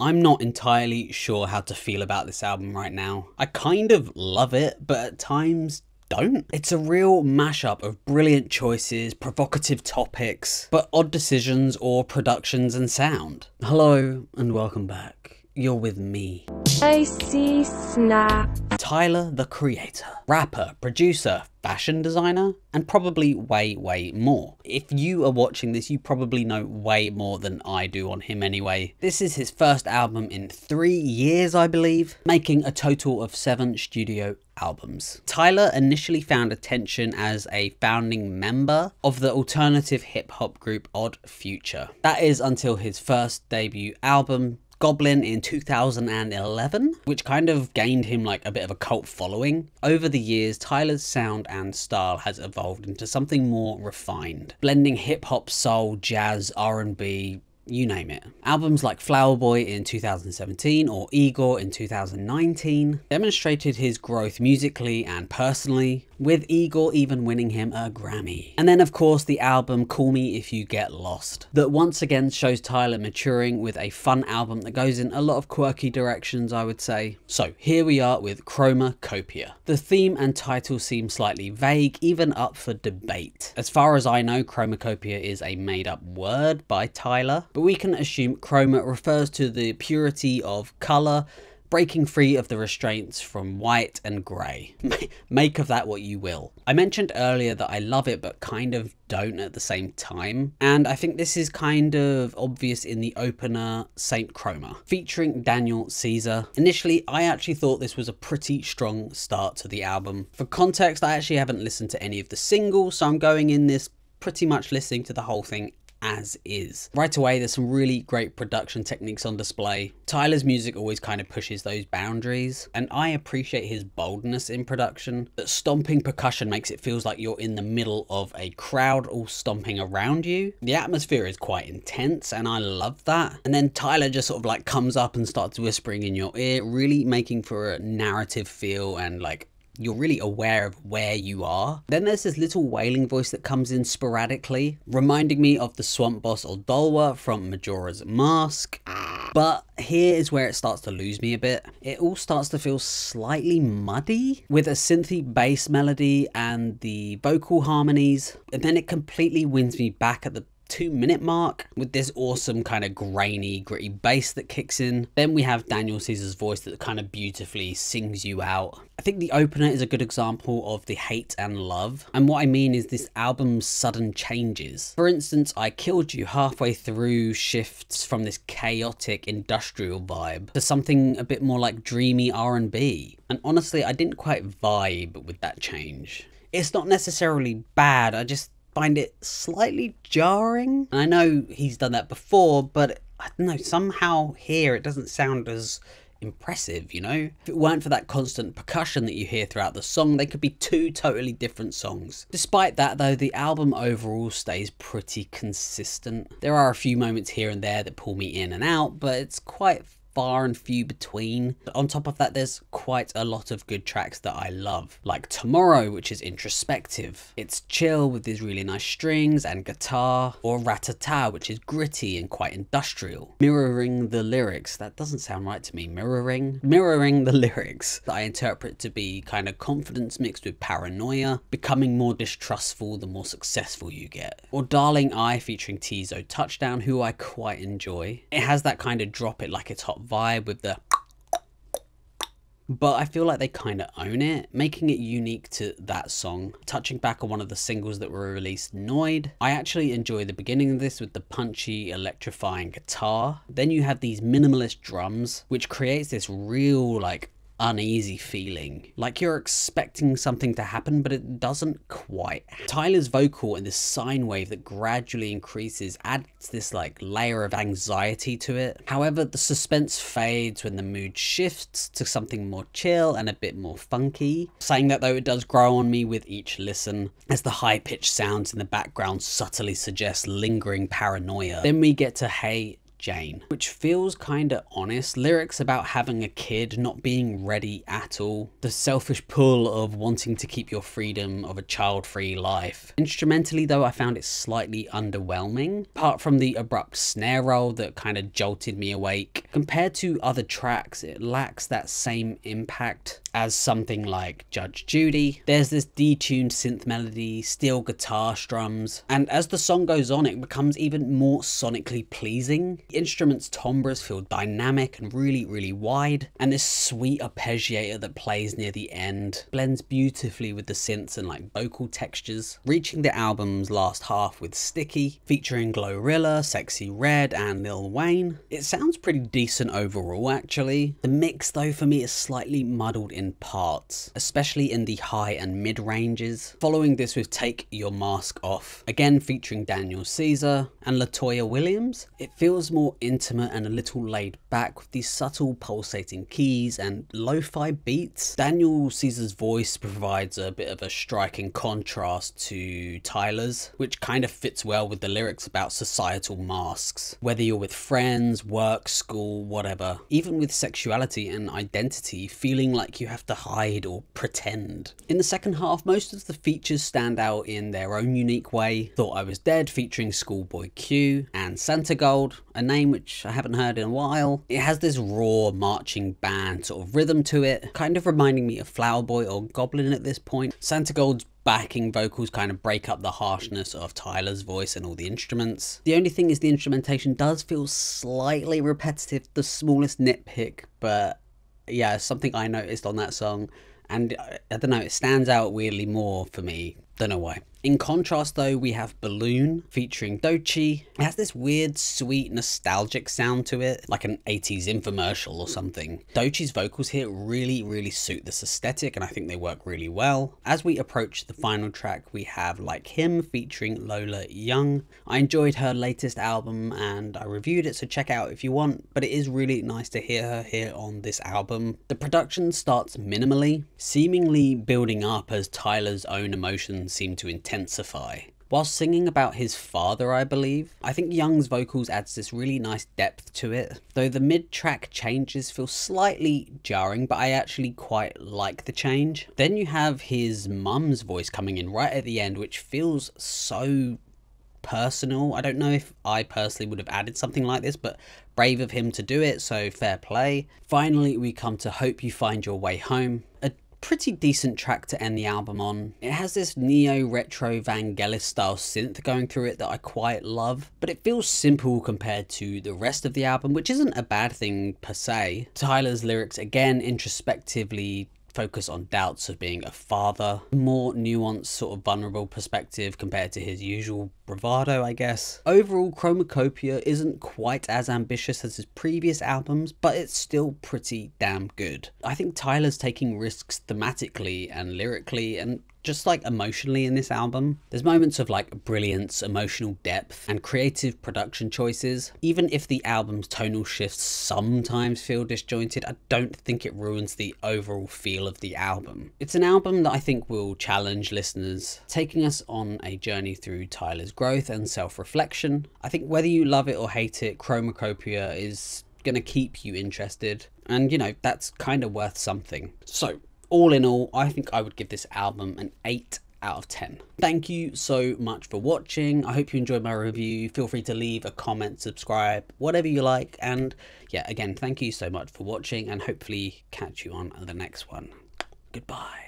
I'm not entirely sure how to feel about this album right now. I kind of love it, but at times don't. It's a real mashup of brilliant choices, provocative topics, but odd decisions or productions and sound. Hello and welcome back. You're with me. Icy Snaps. Tyler the Creator, rapper, producer, fashion designer, and probably way, way more. If you are watching this, you probably know way more than I do on him anyway. This is his first album in three years, I believe, making a total of seven studio albums. Tyler initially found attention as a founding member of the alternative hip hop group Odd Future. That is until his first debut album, Goblin in 2011, which kind of gained him like a bit of a cult following. Over the years, Tyler's sound and style has evolved into something more refined, blending hip hop, soul, jazz, R&B, you name it. Albums like Flower Boy in 2017 or Igor in 2019 demonstrated his growth musically and personally, with Igor even winning him a Grammy. And then of course the album Call Me If You Get Lost, that once again shows Tyler maturing with a fun album that goes in a lot of quirky directions I would say. So here we are with Chromakopia. The theme and title seem slightly vague, even up for debate. As far as I know, Chromakopia is a made up word by Tyler, but we can assume chroma refers to the purity of colour breaking free of the restraints from white and grey. Make of that what you will. I mentioned earlier that I love it but kind of don't at the same time, and I think this is kind of obvious in the opener Saint Chroma, featuring Daniel Caesar. Initially, I actually thought this was a pretty strong start to the album. For context, I actually haven't listened to any of the singles, so I'm going in this pretty much listening to the whole thing as is. Right away, there's some really great production techniques on display. Tyler's music always kind of pushes those boundaries, and I appreciate his boldness in production. That stomping percussion makes it feels like you're in the middle of a crowd all stomping around you. The atmosphere is quite intense, and I love that. And then Tyler just sort of like comes up and starts whispering in your ear, really making for a narrative feel and like you're really aware of where you are. Then there's this little wailing voice that comes in sporadically, reminding me of the swamp boss Odolwa from Majora's Mask. But here is where it starts to lose me a bit. It all starts to feel slightly muddy with a synthy bass melody and the vocal harmonies, and then it completely wins me back at the two minute mark with this awesome kind of grainy, gritty bass that kicks in. Then we have Daniel Caesar's voice that kind of beautifully sings you out. I think the opener is a good example of the hate and love. And what I mean is this album's sudden changes. For instance, I Killed You halfway through shifts from this chaotic industrial vibe to something a bit more like dreamy R&B. And honestly, I didn't quite vibe with that change. It's not necessarily bad, I just find it slightly jarring. I know he's done that before, but I don't know, somehow here it doesn't sound as impressive, you know? If it weren't for that constant percussion that you hear throughout the song, they could be two totally different songs. Despite that though, the album overall stays pretty consistent. There are a few moments here and there that pull me in and out, but it's quite far and few between. On top of that, there's quite a lot of good tracks that I love, like Tomorrow, which is introspective. It's chill with these really nice strings and guitar, or Rah Tah Tah, which is gritty and quite industrial. Mirroring the lyrics, that doesn't sound right to me, mirroring? Mirroring the lyrics that I interpret to be kind of confidence mixed with paranoia, becoming more distrustful the more successful you get. Or Darling I featuring Teezo Touchdown, who I quite enjoy. It has that kind of drop it like it's hot vibe with the but I feel like they kind of own it, making it unique to that song. Touching back on one of the singles that were released, Noid, I actually enjoy the beginning of this with the punchy, electrifying guitar. Then you have these minimalist drums, which creates this real, like, uneasy feeling. Like you're expecting something to happen, but it doesn't quite. Tyler's vocal and this sine wave that gradually increases adds this like layer of anxiety to it. However, the suspense fades when the mood shifts to something more chill and a bit more funky. Saying that though, it does grow on me with each listen as the high pitched sounds in the background subtly suggest lingering paranoia. Then we get to Hey Jane, which feels kinda honest. Lyrics about having a kid, not being ready at all, the selfish pull of wanting to keep your freedom of a child free life. Instrumentally, though, I found it slightly underwhelming. Apart from the abrupt snare roll that kind of jolted me awake, compared to other tracks, it lacks that same impact as something like Judge Judy. There's this detuned synth melody, steel guitar strums, and as the song goes on, it becomes even more sonically pleasing. The instrument's timbres feel dynamic and really, really wide, and this sweet arpeggiator that plays near the end blends beautifully with the synths and like vocal textures, reaching the album's last half with Sticky, featuring GloRilla, Sexyy Red, and Lil Wayne. It sounds pretty decent overall, actually. The mix, though, for me is slightly muddled in parts, especially in the high and mid ranges. Following this with Take Your Mask Off, again featuring Daniel Caesar and Latoya Williams, it feels more intimate and a little laid back with these subtle pulsating keys and lo-fi beats. Daniel Caesar's voice provides a bit of a striking contrast to Tyler's, which kind of fits well with the lyrics about societal masks. Whether you're with friends, work, school, whatever, even with sexuality and identity, feeling like you have to hide or pretend. In the second half, most of the features stand out in their own unique way. Thought I Was Dead featuring Schoolboy Q and Santigold, a name which I haven't heard in a while. It has this raw marching band sort of rhythm to it, kind of reminding me of Flower Boy or Goblin at this point. Santigold's backing vocals kind of break up the harshness of Tyler's voice and all the instruments. The only thing is the instrumentation does feel slightly repetitive, the smallest nitpick, but yeah, something I noticed on that song. And I don't know, it stands out weirdly more for me. Don't know why. In contrast, though, we have Balloon featuring Doechii. It has this weird, sweet, nostalgic sound to it, like an 80s infomercial or something. Doechii's vocals here really, really suit this aesthetic, and I think they work really well. As we approach the final track, we have Like Him featuring Lola Young. I enjoyed her latest album and I reviewed it, so check out if you want, but it is really nice to hear her here on this album. The production starts minimally, seemingly building up as Tyler's own emotions seem to intensify intensify. While singing about his father, I believe, I think Young's vocals adds this really nice depth to it. Though the mid-track changes feel slightly jarring, but I actually quite like the change. Then you have his mum's voice coming in right at the end, which feels so personal. I don't know if I personally would have added something like this, but brave of him to do it, so fair play. Finally, we come to Hope You Find Your Way Home, a pretty decent track to end the album on. It has this neo retro Vangelis style synth going through it that I quite love, but it feels simple compared to the rest of the album, which isn't a bad thing per se. Tyler's lyrics again introspectively focus on doubts of being a father, more nuanced, sort of vulnerable perspective compared to his usual bravado, I guess. Overall, Chromakopia isn't quite as ambitious as his previous albums, but it's still pretty damn good. I think Tyler's taking risks thematically and lyrically, and just like emotionally in this album. There's moments of like brilliance, emotional depth, and creative production choices. Even if the album's tonal shifts sometimes feel disjointed, I don't think it ruins the overall feel of the album. It's an album that I think will challenge listeners, taking us on a journey through Tyler's growth and self reflection. I think whether you love it or hate it, Chromakopia is going to keep you interested. And, you know, that's kind of worth something. So, all in all, I think I would give this album an 8 out of 10. Thank you so much for watching. I hope you enjoyed my review. Feel free to leave a comment, subscribe, whatever you like. And yeah, again, thank you so much for watching and hopefully catch you on the next one. Goodbye.